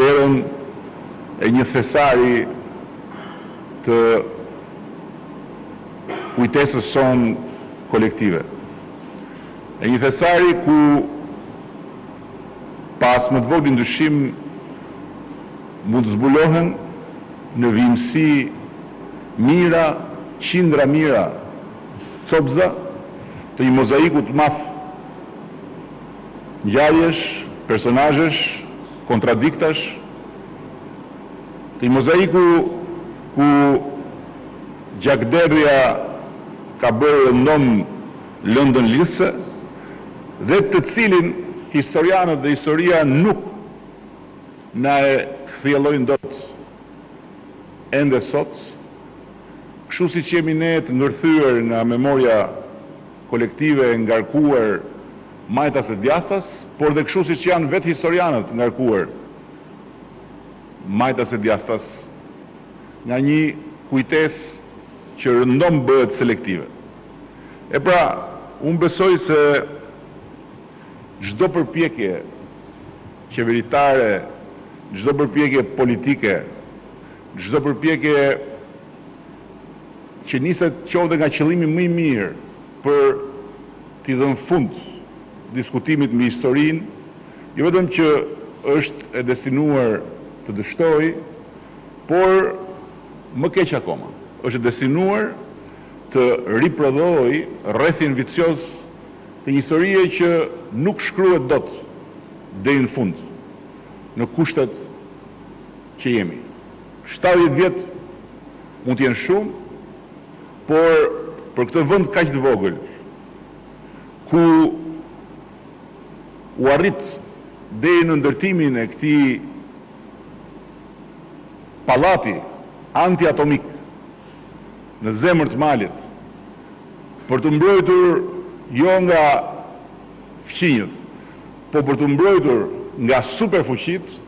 Derën e një thesari të kujtesës sonë kolektive. E një thesari ku pa as më të voglin dyshim mund të zbulohen në vijimësi mijëra, qindra mijëra copëza të një mozaiku të madh ngjarjesh, personazhesh, Kontradiktash Të atij mozaiku ku gjakderdhja ka bërë rëndom lëndën lidhëse dhe të cilin historianët dhe historia nuk na e kthjellojnë dot ende sot, kështu siç jemi ne të ngërthyer nga memoria kolektive e ngarkuar majtas e djathtas, por dhe kështu siç janë vetë historianët ngarkuar majtas e djathtas, nga një kujtesë që rëndom bëhet selektive. E pra, unë besoj se çdo përpjekje qeveritare, çdo përpjekje politike, çdo përpjekje Që niset qoftë dhe nga qëllimi më i mirë për t'i dhënë fund diskutimit mbi historinë, jo vetëm që është e destinuar të dështojë, por më keq akoma, është e destinuar të riprodhojë rrethin vicioz të një historie që nuk shkruhet dot deri në fund në kushtet që jemi. Shtatëdhjetë vjet mund të jenë shumë, por për këtë vend kaq të vogël, ku u arrit deri në ndërtimin e këtij pallati antiatomik në zemër të malit, për t'u mbrojtur jo nga fqinjët, po për t'u mbrojtur nga superfuqitë,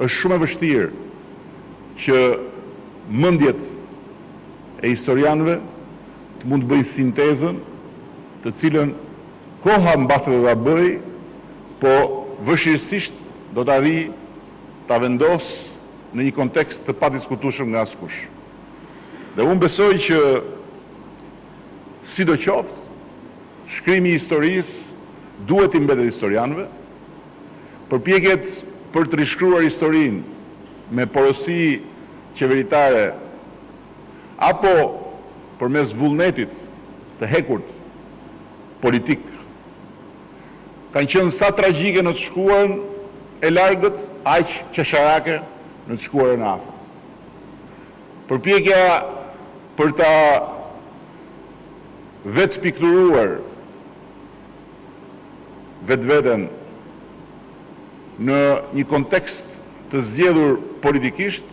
Është shumë e vështirë që mendjet e historianëve të mund të bëjnë sintezën të cilën koha mbase do ta bëjë, po vështirësisht do të arrijë ta vendosë në një kontekst të padiskutueshëm nga askush. Dhe unë besoj që sidoqoftë shkrimi i historisë duhet t'i mbetet historianëve, Përpjekjet për të rishkruar historinë me porosi qeveritare apo përmes vullnetit të hekurt politik kanë qenë sa tragjike në të shkuarën e largët aq qesharake në të shkuarën e afërt. Përpjekja për ta vetëpikturuar vetveten në një kontekst të zgjedhur politikisht,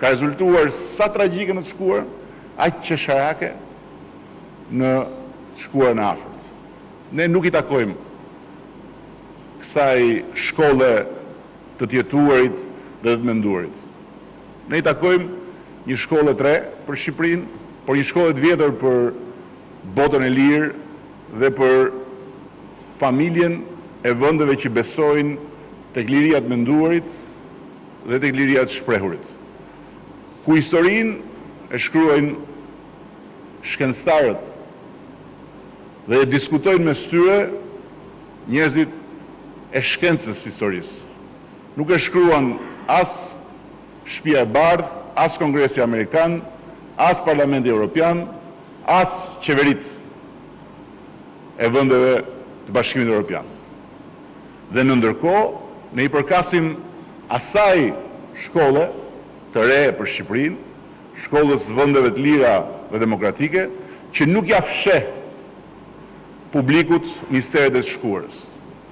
ka rezultuar sa tragjike në të shkuarën, aq qesharake në të shkuarën e afërt. Ne nuk i takojmë kësaj shkolle të të jetuarit dhe të të menduarit. Ne i takojmë një shkolle të re për Shqipërinë, por një shkolle të vjetër për botën e lirë dhe për familjen e vendeve që besojnë tek liria e të menduarit dhe tek liria e të shprehurit, ku historinë e shkruajnë shkencëtarët dhe e diskutojnë mes tyre njerëzit e shkencës së historisë. Nuk e shkruan as Shpia e Bardhë, as Kongressi Amerikan, as Parlamenti Europian, As qeveritë e vendeve të Bashkimit Europian. Dhe në ndërkohë ne i përkasim asaj shkolle të re për Shqipërinë, shkollës së vendeve të lira dhe demokratike, që nuk ia fsheh publikut misteret e së shkuarës.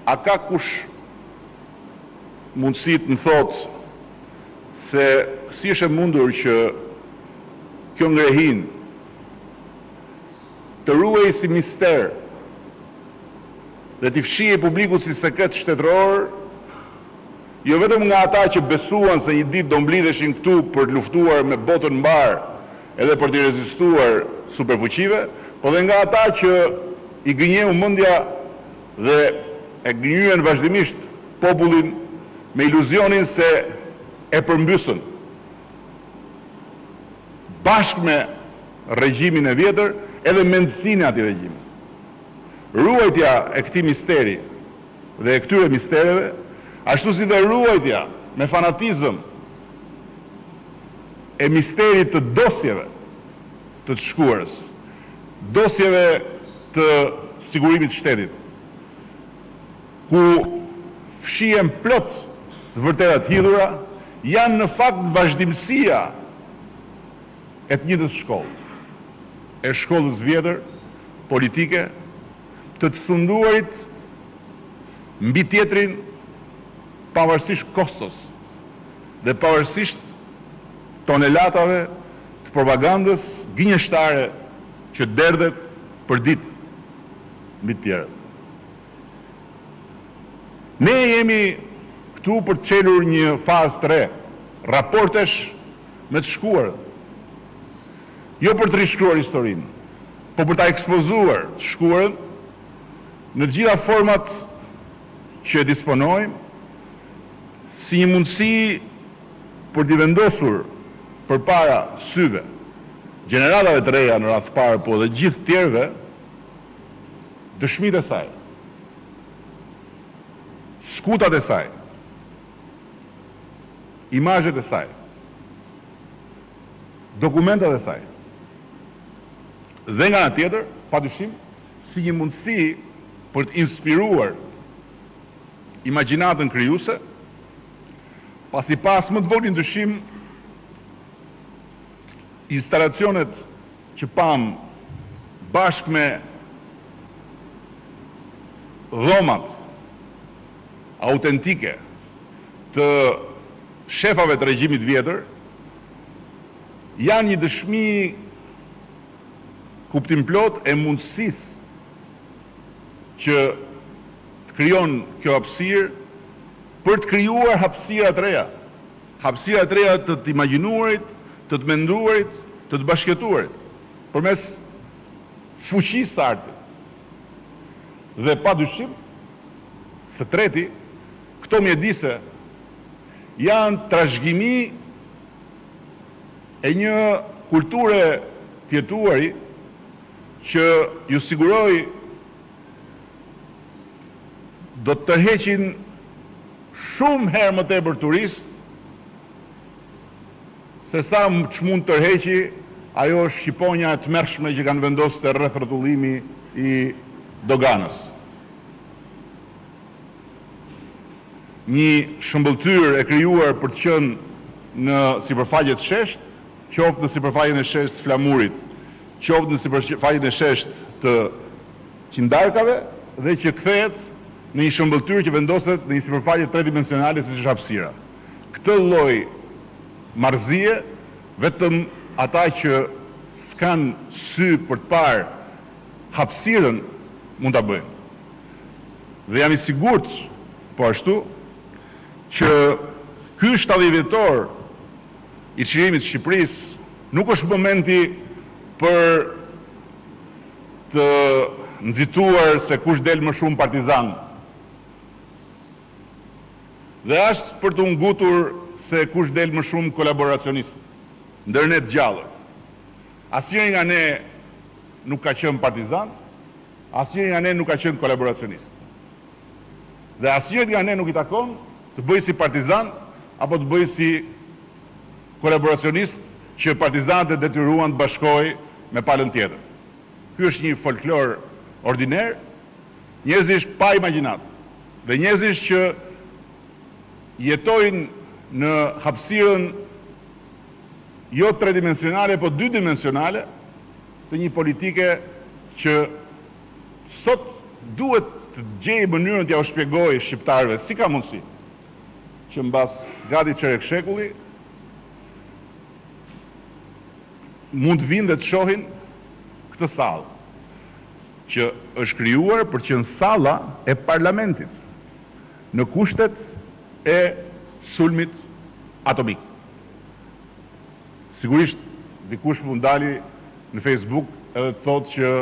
A ka kush mundësi të më thotë se si është e mundur që kjo ngrehinë të ruhej si mister dhe t'i fshihej publikut si sekret shtetëror, jo vetëm nga ata që besuan se një ditë do mblidheshin këtu për të luftuar me botën mbarë edhe për t'i rezistuar superfuqive, po dhe nga ata që i gënjeu mendja dhe e gënjyen vazhdimisht popullin me iluzionin se e përmbysën bashkë me regjimin e vjetër edhe mendësinë e atij regjimi. Ruajtja e këtij misteri dhe e këtyre mistereve, ashtu si dhe ruajtja me fanatizëm e misterit të dosjeve, të të shkuarës, dosjeve të sigurimit të shtetit, ku fshihen plot të vërteta të hidhura, janë në fakt vazhdimësia e të njëjtës shkollë, e shkollës vjetër politike të të sunduarit mbi tjetrin pavarësisht kostos. Dhe pavarësisht tonelatave të propagandës gënjeshtare që derdhet përditë mbi të tjerët, ne jemi këtu për të çelur një fazë të re raportesh me të shkuarën. Jo për të rishkruar historinë, po për ta ekspozuar të shkuarën në të gjitha format që e disponojmë, si një mundësi për t'i vendosur përpara syve gjeneratave të reja në radhë të parë po dhe gjithë tjerëve dëshmitë e saj, skutat e saj, imazhet e saj, dokumentat e saj dhe nga ana tjetër, padyshim, si një mundësi për të inspiruar imagjinatën krijuese, pasi pa as më të voglin dyshim instalacionet që pamë bashkë me dhomat autentike të shefave të regjimit vjetër, janë një dëshmi kuptimplotë e mundësisë që të krijon kjo hapësirë për të krijuar hapësira të reja, hapësira të reja të të imagjinuarit, të të menduarit, të të bashkëjetuarit, përmes fuqisë së artit. Dhe padyshim, së treti, këto mjedise janë trashëgimi e një kulture të jetuari që ju siguroj Do të tërheqin shumë herë më tepër turistë sesa ç'mund të tërheqi ajo shqiponja e tmerrshme që kanë vendosur te rrethrrotullimi i doganës. Një shëmbëlltyrë e krijuar për të qenë në sipërfaqe të sheshtë. qoftë në sipërfaqen e sheshtë të flamurit, qoftë në sipërfaqen e sheshtë të qindarkave dhe që kthehet në një shëmbëlltyrë që vendoset në një sipërfaqe tredimensionale siç është hapësira. Këtë lloj marrëzie vetëm ata që s'kanë sy për të parë hapësirën mund ta bëjnë. Dhe jam i sigurt po ashtu që ky shtatëdhjetë vjetor i çlirimit të Shqipërisë, nuk është momenti për të nxituar se kush del më shumë partizan dhe as për t'u ngutur se kush del më shumë kolaboracionist ndër ne të gjallët. Asnjëri nga ne nuk ka qenë partizan, asnjëri nga ne nuk ka qenë kolaboracionist. dhe asnjërit nga ne nuk i takon të bëjë si partizan apo të bëjë si kolaboracionist që partizanët e detyruan të bashkohej me palën tjetër. Ky është një folklor ordiner, njerëzish pa imagjinatë dhe njerëzish që jetojnë në hapësirën jo tredimensionale po dydimensionale të një politike që Sot duhet të gjejë mënyrën t'ia u shpjegojë shqiptarëve si ka mundësi që mbas gati çerek shekulli mund të vijnë dhe të shohin këtë sallë që është krijuar për të qenë salla e parlamentit në kushtet e sulmit atomik. Sigurisht dikush mund të dali në Facebook edhe të thotë që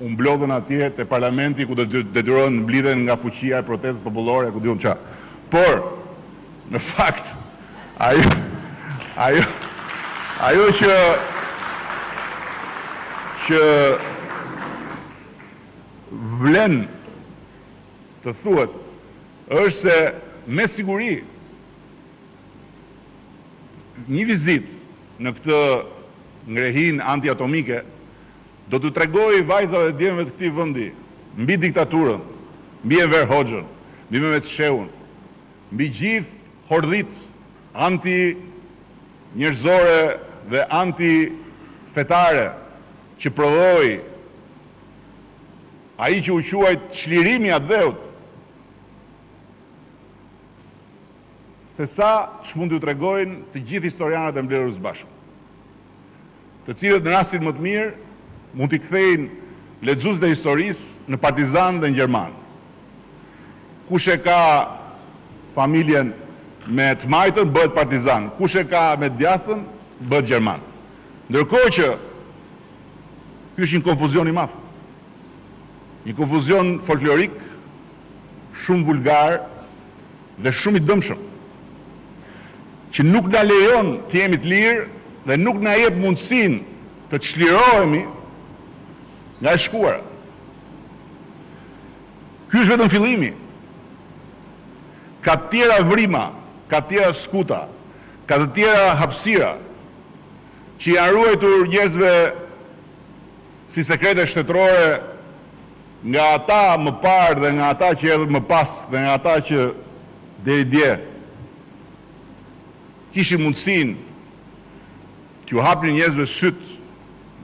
u mblodhën atje te parlamenti ku do të detyrohen të mblidhen nga fuqia e protestës popullore e ku diun çfarë. Por, në fakt, ajo, ajo, ajo që, që vlen të thuhet është se me siguri, Një vizitë në këtë ngrehinë antiatomike do t'u tregojë vajzave e djemve të këtij vendi mbi diktaturën, mbi Enver Hoxhën, mbi Mehmet Shehun, mbi gjithë hordhitë antinjerëzore dhe antifetare që prodhoi ai që u quajt çlirimi i atdheut. se sa ç'mund t'ju tregojnë të gjithë historianët e mbledhur së bashku, të cilët në rastin më të mirë mund t'i kthejnë lexuesit e historisë në partizanë dhe në gjermanë. Kush e ka familjen me të majtën bëhet partizan, kush e ka me të djathtën bëhet gjerman. Ndërkohë që ky është një konfuzion i madh. Një konfuzion folklorik, Shumë vulgar dhe shumë i dëmshëm. Që nuk na lejon të jemi të lirë dhe nuk na jep mundësinë të çlirohemi nga e shkuara. Ky është vetëm fillimi. Ka të tjera vrima, ka të tjera skuta, ka të tjera hapësira që i janë ruajtur njerëzve si sekrete shtetërore nga ata më parë dhe nga ata që erdhën më pas dhe nga ata që deri dje kishin mundësinë t'u hapnin njerëzve sytë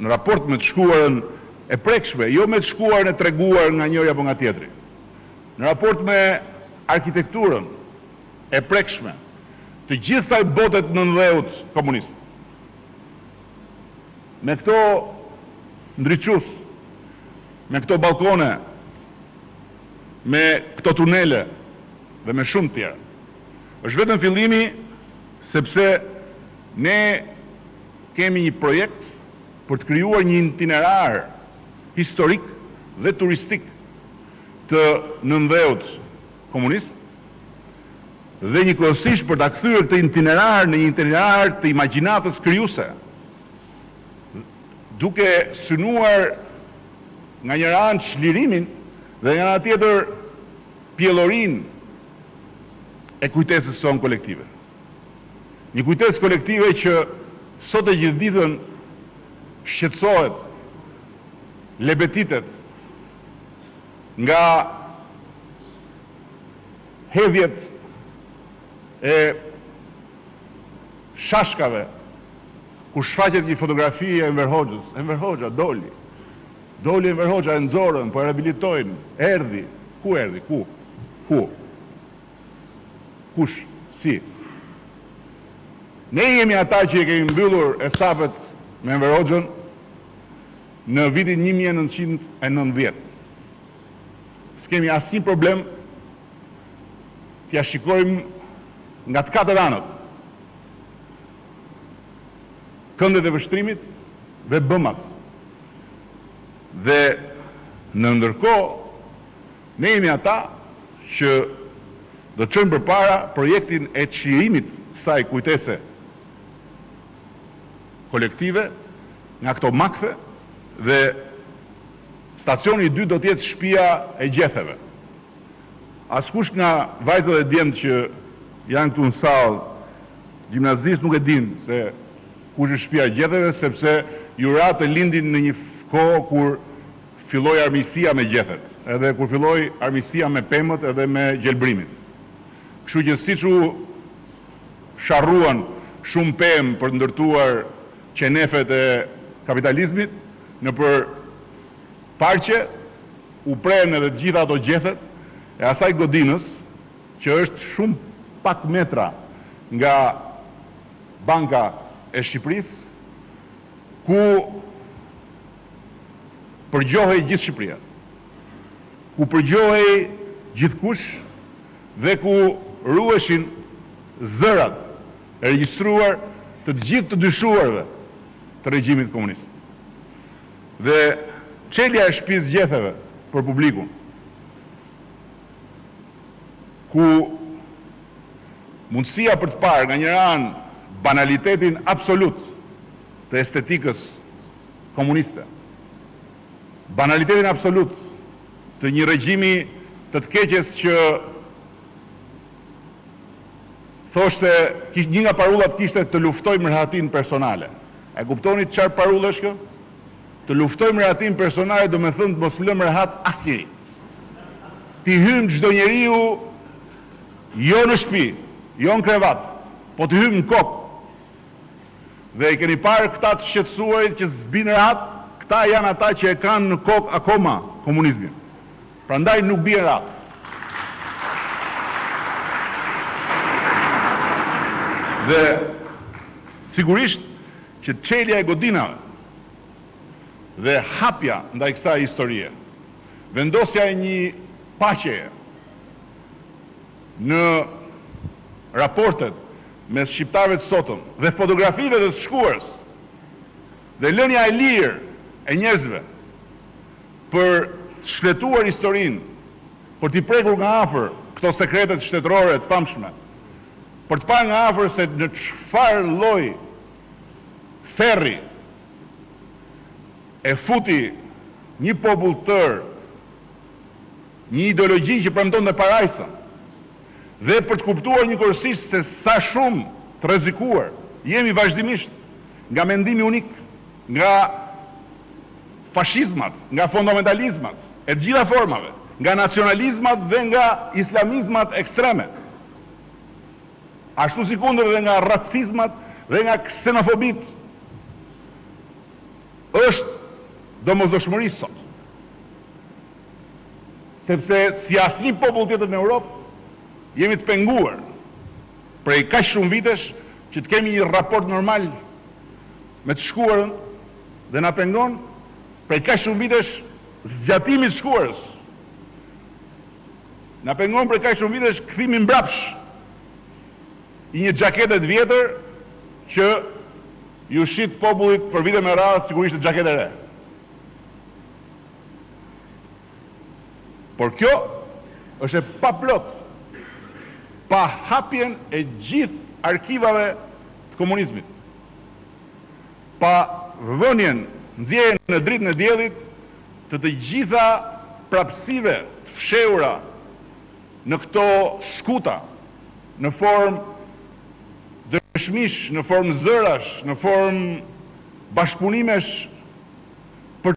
në raport me të shkuarën e prekshme, jo me të shkuarën e treguar nga njëri apo nga tjetri, në raport me arkitekturën e prekshme të gjithë kësaj bote të nëndheut komunist. Me këto ndriçus, me këto ballkone, me këto tunele dhe me shumë të tjera. Është vetëm fillimi sepse ne kemi një projekt për të krijuar një itinerar historik dhe turistik të nëndheut komunist dhe njëkohësisht për ta kthyer këtë itinerar në një itinerar të imagjinatës krijuese. duke synuar nga njëra anë çlirimin dhe nga ana tjetër pjellorinë e kujtesës sonë kolektive. Një kujtesë kolektive që sot e gjithë ditën shqetësohet, lebetitet nga hedhjet e shashkave, kur shfaqet një fotografi e Enver Hoxhës, Enver Hoxha doli, doli Enver Hoxha, e nxorën, po e rehabilitojnë, erdhi, ku erdhi, ku, ku, kush, si. Ne jemi ata që i kemi mbyllur hesapet me Enver Hoxhën në vitin një mijë e nëntëqind e nëntëdhjetë. S'kemi asnjë problem t'ia shikojmë Nga të katër anët, këndet e vështrimit dhe bëmat. Dhe në ndërkohë, ne jemi ata që do të çojmë përpara projektin e çlirimit të kësaj kujtese kolektive nga këto makthe dhe stacioni i dytë do të jetë Shpia e Gjetheve, Askush nga vajzat e djemtë që janë këtu në sallë, gjimnazistë nuk e dinë se kush është shpia e gjetheve sepse u ra të lindin në një kohë kur filloi armiqësia me gjethet, edhe kur filloi armiqësia me pemët edhe me gjelbrimin. Kështu që siç u sharruan shumë pemë për të ndërtuar qenefet e kapitalizmit nëpër parqe, U prenë edhe të gjitha ato gjethet e asaj godinës që është shumë pak metra nga Banka e Shqipërisë, ku përgjohej gjithë Shqipëria, ku përgjohej gjithkush dhe ku ruheshin zërat e regjistruar të të gjithë të dyshuarve të regjimit komunist. Dhe çelja e Shpisë Gjetheve për publikun, ku mundësia për të parë nga njëra anë banalitetin absolut të estetikës komuniste, banalitetin absolut të një regjimi të të keqes që thoshte, një nga parullat kishte të luftojmë rehatinë personale. E kuptoni çar parullë është kjo? Të luftojmë rehatinë personale domethënë të mos lëmë rehat asnjeri. T'i hyjmë çdo njeriu jo në shpi, jo në krevat, po t'i hyjmë në kokë. Dhe i keni parë këta të shqetësuarit që s'bien rehat, këta janë ata që e kanë në kokë akoma komunizmin. Prandaj nuk bien rehat. Dhe sigurisht që çelja e godinave dhe hapja ndaj kësaj historie, vendosja e një paqeje në raportet mes shqiptarëve të sotëm dhe fotografive të shkuarës dhe lënia e lirë e njerëzve Për të shfletuar historinë, për t'i prekur nga afër këto sekretet shtetërore të famshme, për të parë nga afër se në çfarë lloj ferri e futi një popull të tërë një ideologji që premtonte parajsën dhe për të kuptuar njëkohësisht se sa shumë të rrezikuar jemi vazhdimisht nga mendimi unik, nga fashizmat, nga fundamentalizmat e të gjitha formave, nga nacionalizmat dhe nga islamizmat ekstreme, ashtu sikundër edhe nga racizmat dhe nga ksenofobitë, është domosdoshmëri sot. Sepse si asnjë popull tjetër në Europë, jemi të penguar prej kaq shumë vitesh që të kemi një raport normal me të shkuarën, dhe na pengon prej kaq shumë vitesh zgjatimi i të shkuarës, na pengon prej kaq shumë vitesh kthimi mbrapsh i një xhakete të vjetër që iu shit popullit për vite me radhë sikur ishte xhaketë e re. Por kjo është e paplotë pa hapjen e gjithë arkivave të komunizmit. Pa vënien nxjerrjen në dritën e diellit të të gjitha prapësive të fshehura në këto skuta, në formë dëshmish, në formë zërash, në formë bashkëpunimesh për